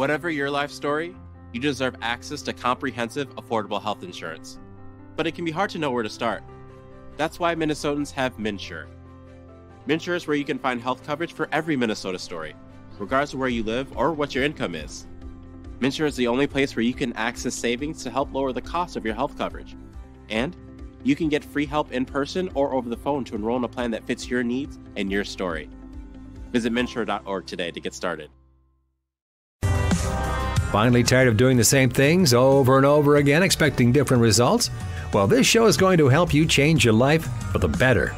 Whatever your life story, you deserve access to comprehensive, affordable health insurance. But it can be hard to know where to start. That's why Minnesotans have MNsure. MNsure is where you can find health coverage for every Minnesota story, regardless of where you live or what your income is. MNsure is the only place where you can access savings to help lower the cost of your health coverage. And you can get free help in person or over the phone to enroll in a plan that fits your needs and your story. Visit MNsure.org today to get started. Finally, tired of doing the same things over and over again, expecting different results? Well, this show is going to help you change your life for the better.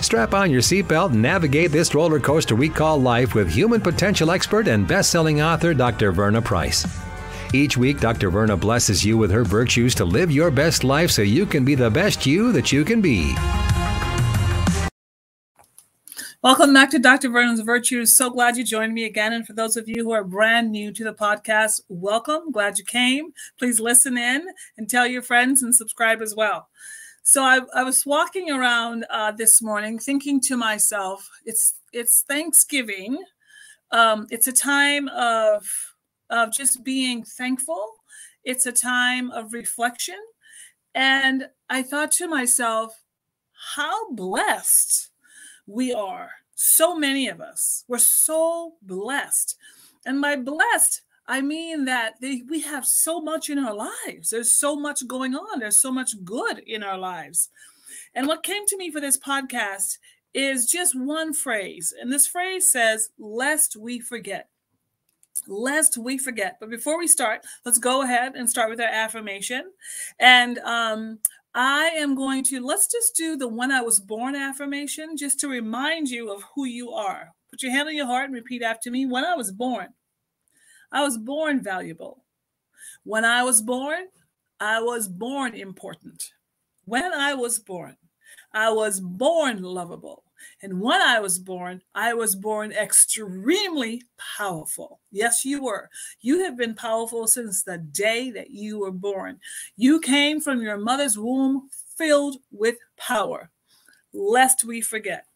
Strap on your seatbelt and navigate this roller coaster we call life with human potential expert and best selling author Dr. Verna Price. Each week, Dr. Verna blesses you with her virtues to live your best life so you can be the best you that you can be. Welcome back to Dr. Verna's Virtues. So glad you joined me again. And for those of you who are brand new to the podcast, welcome. Glad you came. Please listen in and tell your friends and subscribe as well. So I, I was walking around uh, this morning thinking to myself, it's it's Thanksgiving. Um, it's a time of of just being thankful. It's a time of reflection. And I thought to myself, how blessed we are. So many of us, we're so blessed. And by blessed, I mean that they, we have so much in our lives. There's so much going on. There's so much good in our lives. And what came to me for this podcast is just one phrase. And this phrase says, lest we forget. Lest we forget. But before we start, let's go ahead and start with our affirmation. And um, I am going to, let's just do the when I was born affirmation, just to remind you of who you are. Put your hand on your heart and repeat after me. When I was born, I was born valuable. When I was born, I was born important. When I was born, I was born lovable. And when I was born, I was born extremely powerful. Yes, you were. You have been powerful since the day that you were born. You came from your mother's womb filled with power, lest we forget.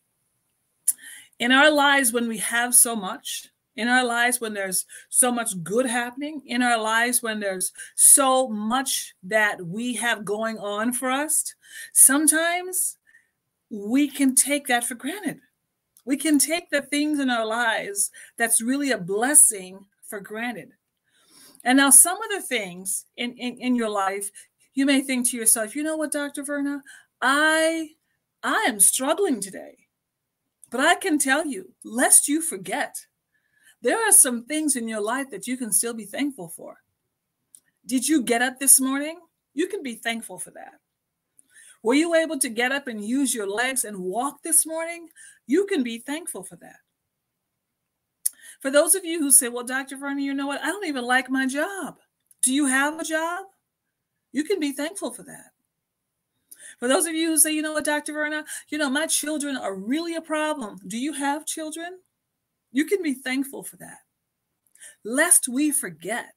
In our lives, when we have so much, in our lives when there's so much good happening, in our lives when there's so much that we have going on for us, sometimes we can take that for granted. We can take the things in our lives that's really a blessing for granted. And now, some of the things in, in, in your life, you may think to yourself, you know what, Dr. Verna, I I am struggling today. But I can tell you, lest you forget, there are some things in your life that you can still be thankful for. Did you get up this morning? You can be thankful for that. Were you able to get up and use your legs and walk this morning? You can be thankful for that. For those of you who say, Well, Dr. Verna, you know what? I don't even like my job. Do you have a job? You can be thankful for that. For those of you who say, You know what, Dr. Verna, you know, my children are really a problem. Do you have children? You can be thankful for that. Lest we forget,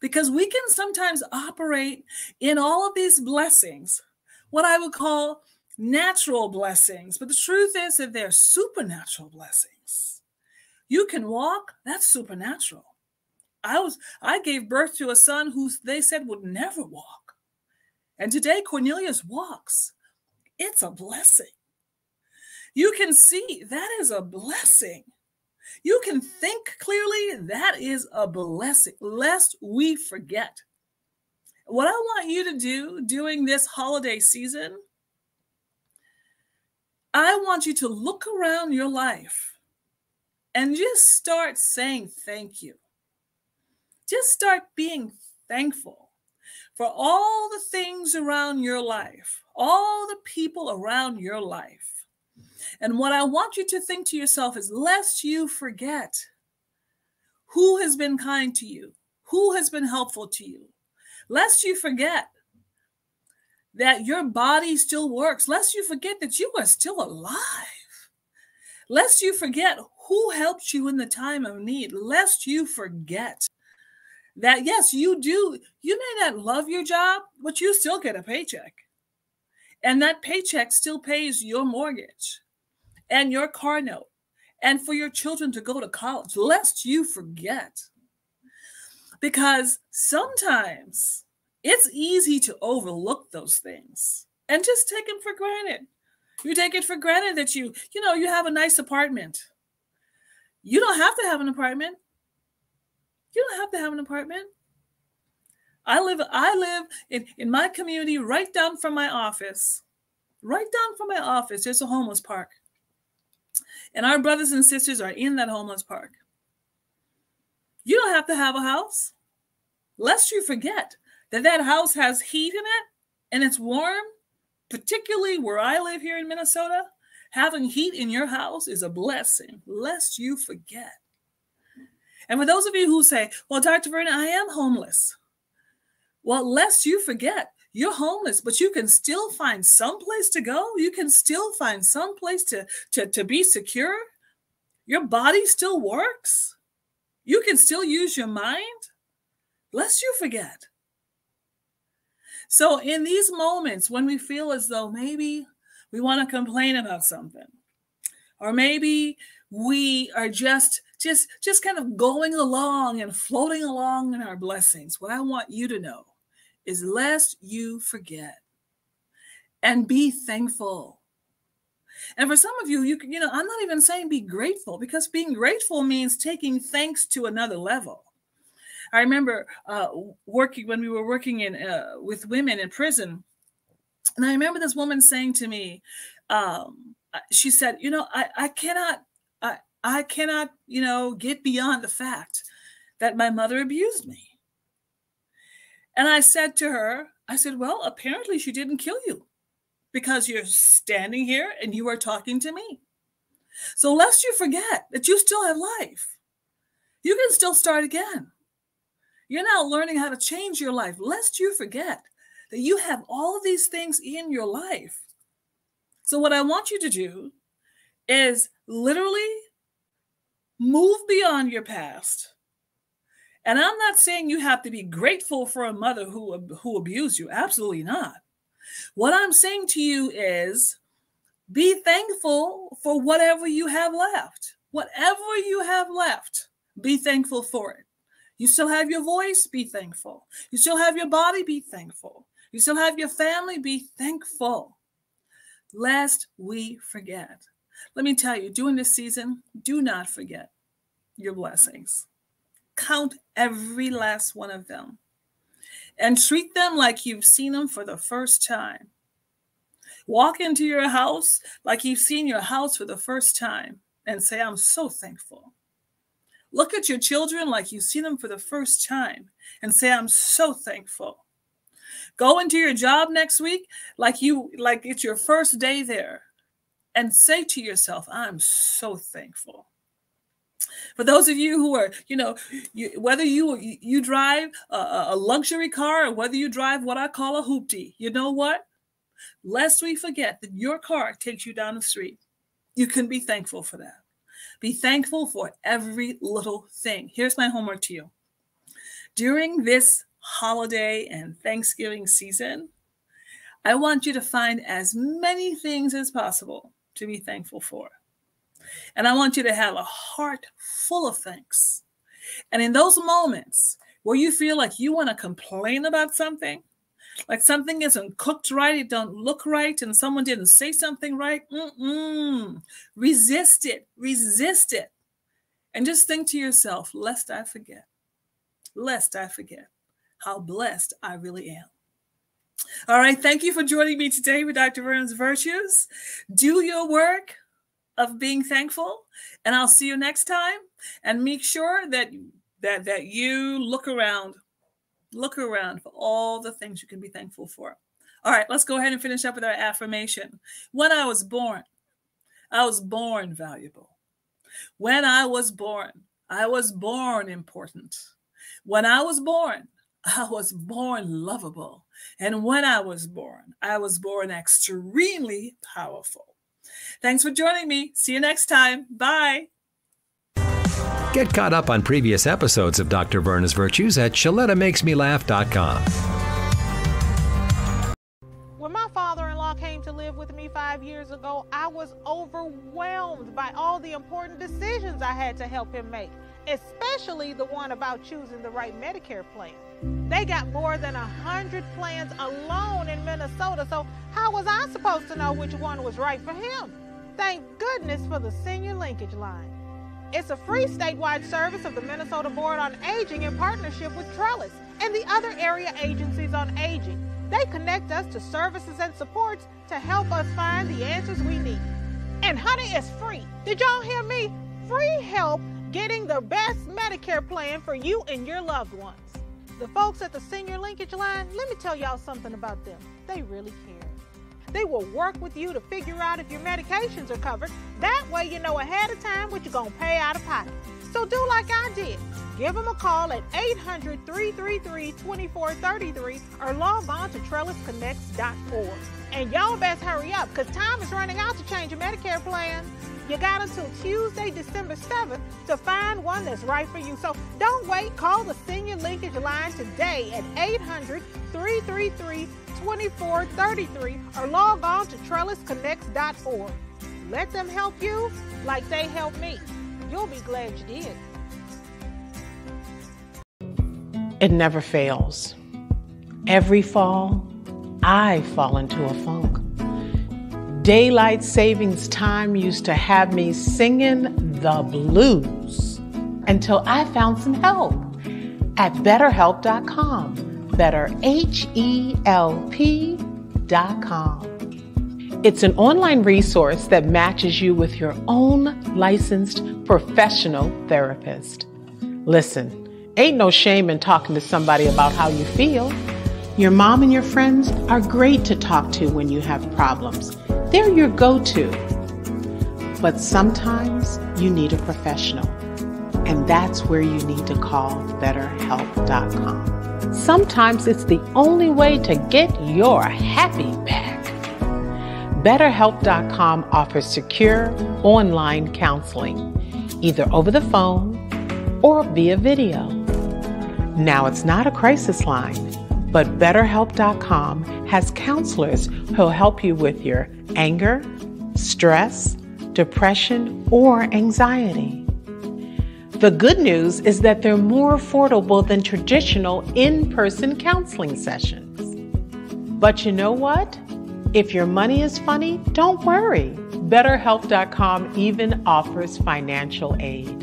because we can sometimes operate in all of these blessings what I would call natural blessings. But the truth is that they're supernatural blessings. You can walk, that's supernatural. I was I gave birth to a son who they said would never walk. And today Cornelius walks. It's a blessing. You can see that is a blessing. You can think clearly, that is a blessing, lest we forget. What I want you to do during this holiday season, I want you to look around your life and just start saying thank you. Just start being thankful for all the things around your life, all the people around your life. And what I want you to think to yourself is lest you forget who has been kind to you, who has been helpful to you, lest you forget that your body still works, lest you forget that you are still alive, lest you forget who helped you in the time of need, lest you forget that, yes, you do, you may not love your job, but you still get a paycheck. And that paycheck still pays your mortgage and your car note and for your children to go to college, lest you forget because sometimes it's easy to overlook those things and just take them for granted. You take it for granted that you, you know, you have a nice apartment. You don't have to have an apartment. You don't have to have an apartment. I live I live in, in my community right down from my office. Right down from my office, there's a homeless park. And our brothers and sisters are in that homeless park. You don't have to have a house. Lest you forget that that house has heat in it and it's warm, particularly where I live here in Minnesota. Having heat in your house is a blessing, lest you forget. And for those of you who say, Well, Dr. Verna, I am homeless. Well, lest you forget, you're homeless, but you can still find some place to go. You can still find some place to, to, to be secure. Your body still works. You can still use your mind, lest you forget. So, in these moments when we feel as though maybe we want to complain about something, or maybe we are just just just kind of going along and floating along in our blessings what i want you to know is lest you forget and be thankful. And for some of you, you you know, I'm not even saying be grateful because being grateful means taking thanks to another level. I remember uh, working when we were working in uh, with women in prison, and I remember this woman saying to me, um, uh, she said, "You know, I I cannot I I cannot you know get beyond the fact that my mother abused me." And I said to her, I said, Well, apparently she didn't kill you because you're standing here and you are talking to me. So, lest you forget that you still have life, you can still start again. You're now learning how to change your life, lest you forget that you have all these things in your life. So, what I want you to do is literally move beyond your past and I'm not saying you have to be grateful for a mother who, who abused you. Absolutely not. What I'm saying to you is be thankful for whatever you have left. Whatever you have left, be thankful for it. You still have your voice, be thankful. You still have your body, be thankful. You still have your family, be thankful. Lest we forget. Let me tell you, during this season, do not forget your blessings count every last one of them and treat them like you've seen them for the first time. Walk into your house like you've seen your house for the first time and say, I'm so thankful. Look at your children like you see them for the first time and say, I'm so thankful. Go into your job next week like you like it's your first day there and say to yourself, I'm so thankful. For those of you who are, you know, you, whether you you drive a, a luxury car or whether you drive what I call a hoopty, you know what? Lest we forget that your car takes you down the street. You can be thankful for that. Be thankful for every little thing. Here's my homework to you. During this holiday and Thanksgiving season, I want you to find as many things as possible to be thankful for. And I want you to have a heart full of thanks. And in those moments where you feel like you want to complain about something, like something isn't cooked right, it don't look right, and someone didn't say something right, mm-mm. resist it, resist it. And just think to yourself, lest I forget, lest I forget how blessed I really am. All right, thank you for joining me today with Dr. Verna's Virtues. Do your work, of being thankful. And I'll see you next time. And make sure that that that you look around, look around for all the things you can be thankful for. All right, let's go ahead and finish up with our affirmation. When I was born, I was born valuable. When I was born, I was born important. When I was born, I was born lovable. And when I was born, I was born extremely powerful. Thanks for joining me. See you next time. Bye. Get caught up on previous episodes of Dr. Verna's Virtues at ShelettaMakesMeLaugh.com. years ago, I was overwhelmed by all the important decisions I had to help him make. especially the one about choosing the right Medicare plan. They got more than a hundred plans alone in Minnesota, so how was I supposed to know which one was right for him? Thank goodness for the senior linkage line. It's a free statewide service of the Minnesota Board on Aging in partnership with Trellis and the other area agencies on aging. They connect us to services and supports to help us find the answers we need. And honey, it's free. Did y'all hear me? Free help getting the best Medicare plan for you and your loved ones. The folks at the senior linkage line, let me tell y'all something about them. They really care. They will work with you to figure out if your medications are covered. That way you know ahead of time what you're going to pay out of pocket. So do like I did. Give them a call at 800 333 2433 or log on to trellisconnects.org. And y'all best hurry up because time is running out to change your Medicare plan. You got until Tuesday, December 7th to find one that's right for you. So don't wait. Call the Senior Linkage Line today at 800 333 2433 or log on to trellisconnects.org. Let them help you like they helped me. You'll be glad you did. It never fails. Every fall, I fall into a funk. Daylight savings time used to have me singing the blues until I found some help at betterhelp.com. Better H E L P.com. It's an online resource that matches you with your own licensed professional therapist. Listen, ain't no shame in talking to somebody about how you feel. Your mom and your friends are great to talk to when you have problems. They're your go to. But sometimes you need a professional, and that's where you need to call BetterHelp.com. Sometimes it's the only way to get your happy back. BetterHelp.com offers secure online counseling, either over the phone or via video. Now, it's not a crisis line, but BetterHelp.com has counselors who'll help you with your anger, stress, depression, or anxiety. The good news is that they're more affordable than traditional in person counseling sessions. But you know what? If your money is funny, don't worry. BetterHelp.com even offers financial aid.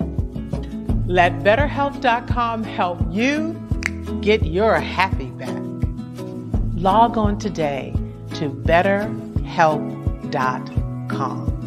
Let BetterHelp.com help you get your happy back. Log on today to BetterHelp.com.